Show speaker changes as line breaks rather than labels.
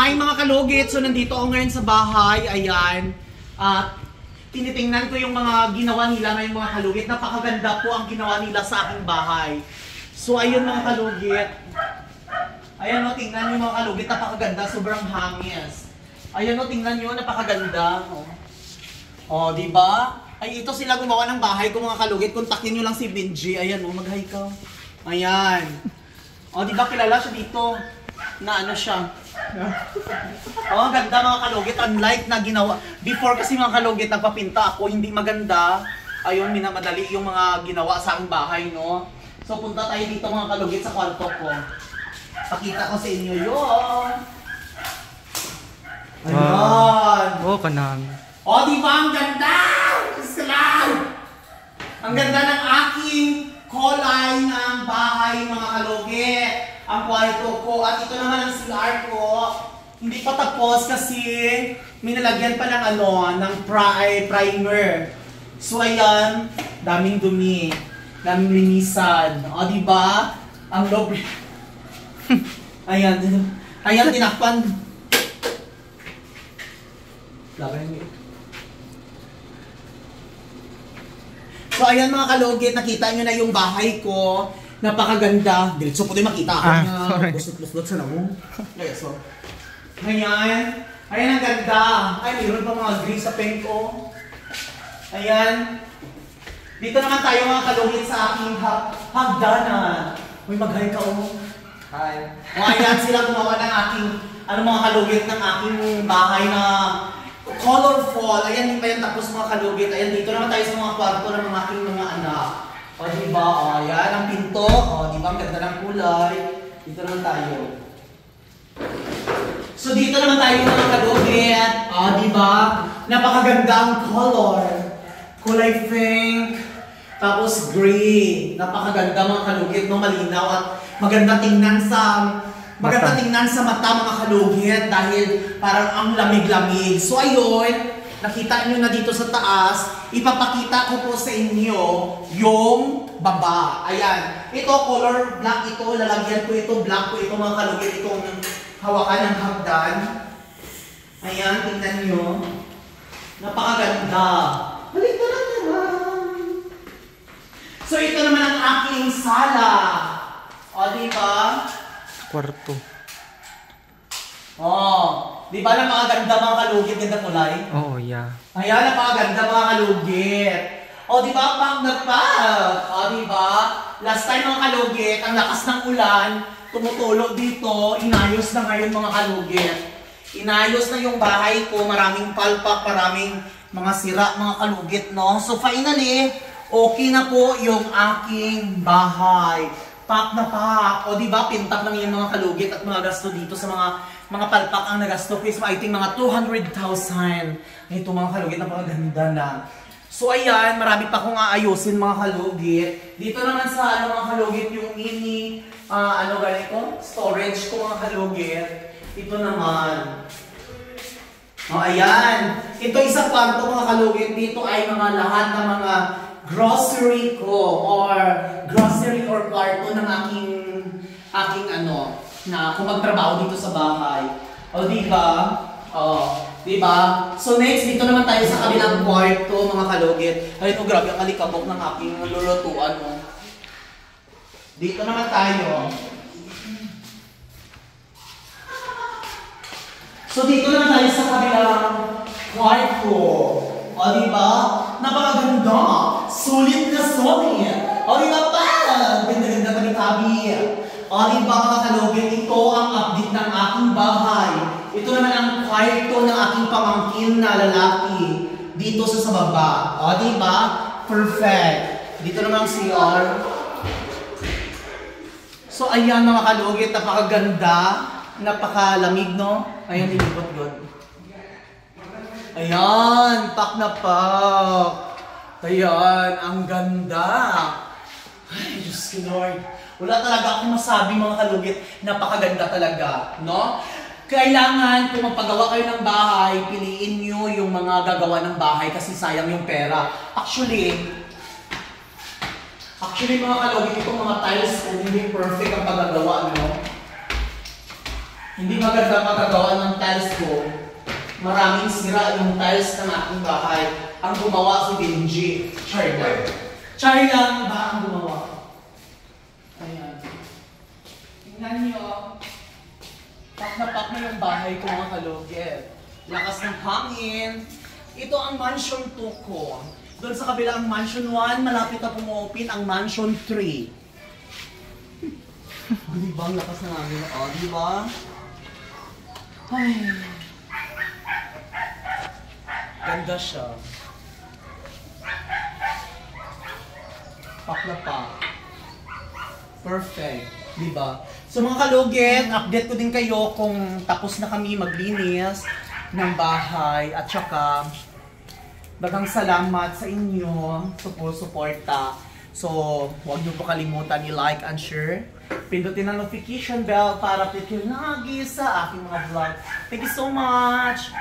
Hi mga kalugit! So nandito ako ngayon sa bahay. Ayan. At tinitingnan ko yung mga ginawa nila ngayong mga kalugit. Napakaganda po ang ginawa nila sa aking bahay. So ayun mga kalugit. Ayan o, tingnan yung mga kalugit. Napakaganda. Sobrang hangis. Ayan o, tingnan nyo. Napakaganda. O, oh, di ba? Ay, ito sila gumawa ng bahay ko mga kalugit. Kontakin nyo lang si Benji. Ayan o, mag-hi ka. Ayan. O, di ba kilala siya dito? Na ano siya? Oh, ang ganda mga kalugit. Unlike na ginawa. Before kasi mga kalugit, nagpapinta ako, hindi maganda. Ayun, minamadali yung mga ginawa sa aking bahay, no? So, punta tayo dito mga kalugit sa kwarto ko. Pakita ko sa inyo yun. Ayan.
Oh, kanang.
O, di ba ang ganda? Islam! Ang ganda ng aking kulay ng bahay, mga kalugit. Ang kwarto ko. At ito naman ang CR ko. Hindi pa tapos kasi may nalagyan pa ng ano, ng pri primer. So ayan, daming dumi. Daming linisan. O, di ba? Ang loob. ayan. Ayan, tinakpan. Lagay mo. So ayan mga kalugit, nakita nyo na yung bahay ko. Napakaganda. Diretso po tayo makita ako
Ah,
na
sorry.
busot-busot sa namo. Okay, so. Ayan. Ayan ang ganda. Ay, mayroon pa mga green sa pink ko. Ayan. Dito naman tayo mga kalugit sa aking ha hagdanan. Uy, mag-hi ka oh. Hi. O ayan sila gumawa ng aking, ano mga kalugit ng aking bahay na colorful. Ayan, hindi pa yan tapos mga kalugit. Ayan, dito naman tayo sa mga kwarto ng mga aking mga anak. O, diba? O, ayan, pinto. O, diba? Ang ganda ng kulay. Dito naman tayo. So, dito naman tayo mga kalugit. O, diba? Napakaganda ang color. Kulay pink. Tapos gray. Napakaganda mga kalugit, no? Malinaw at maganda tingnan sa Maganda tingnan sa mata mga kalugit dahil parang ang lamig-lamig. So ayun, nakita nyo na dito sa taas, ipapakita ko po sa inyo yung baba. Ayan. Ito, color black ito. Lalagyan ko ito, black ko ito mga kalugit. Itong hawakan ng hagdan. Ayan, tingnan nyo. Napakaganda. Balik na lang naman. So ito naman ang aking sala. O, di ba?
Kwarto.
Oh, di ba napakaganda mga kalugit, ganda kulay?
Oo, yeah.
Ayan, napakaganda mga kalugit. O, di ba, partner pa? O, di ba? Last time mga kalugit, ang lakas ng ulan, tumutulo dito, inayos na ngayon mga kalugit. Inayos na yung bahay ko, maraming palpak, maraming mga sira mga kalugit, no? So finally, okay na po yung aking bahay. Pak na pak. O di ba, pintak lang yung mga kalugit at mga gasto dito sa mga mga palpak ang nagasto ko I think mga 200,000. Ito mga kalugit, napakaganda na. So ayan, marami pa akong aayusin mga kalugit. Dito naman sa ano mga kalugit yung mini, ah, ano ganito, storage ko mga kalugit. Ito naman. O ayan, ito isang kwarto mga kalugit. Dito ay mga lahat ng mga grocery ko or grocery or kwarto ng aking aking ano na kung magtrabaho dito sa bahay. O di ba? O, di ba? So next dito naman tayo sa kabilang kwarto mga kalugit. Ay ito grabe ang alikabok ng aking lulutuan mo. Dito naman tayo. So dito naman tayo sa kabilang kwarto. O di ba? Napakaganda. Sulit na sulit. O di ba pa? Ganda-ganda pa ni Tabi. O di ba mga kalugit, ito ang update ng aking bahay. Ito naman ang kwarto ng aking pamangkin na lalaki dito sa sa baba. O di ba? Perfect. Dito naman ang CR. So ayan mga kalugit, napakaganda, napakalamig no? Ayan, nilibot yun. Ayan, pak na pak. Ayan, ang ganda. Ay, Diyos ko Lord. Wala talaga akong masabi mga kalugit, napakaganda talaga, no? Kailangan kung magpagawa kayo ng bahay, piliin nyo yung mga gagawa ng bahay kasi sayang yung pera. Actually, Actually, mga kalugit, itong mga tiles ko, hindi perfect ang paggagawa, no? Hindi maganda magagawa ng maraming sira yung tiles ng aking bahay. Ang gumawa si Benji. Char lang. Char lang ba ang gumawa? Ayan. Tingnan niyo. Pak na pak na yung bahay ko mga kalugit. Lakas ng hangin. Ito ang mansion 2 ko. Doon sa kabilang mansion 1, malapit na pumopin ang mansion 3. Di ba ang lakas ng hangin? O, di ba? Ay. Ganda siya. Pak na pak. Perfect. Di ba? So mga kalugit, update ko din kayo kung tapos na kami maglinis ng bahay at saka dagang salamat sa inyo suporta. So, huwag niyo po kalimutan i-like and share. Pindutin ang notification bell para kayo lagi sa aking mga vlog. Thank you so much!